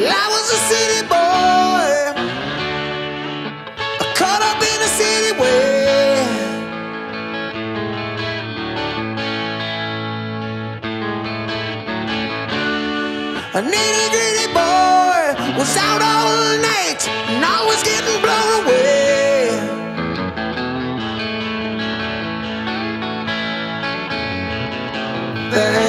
I was a city boy, caught up in a city way. A nitty gritty boy was out all night and always getting blown away. There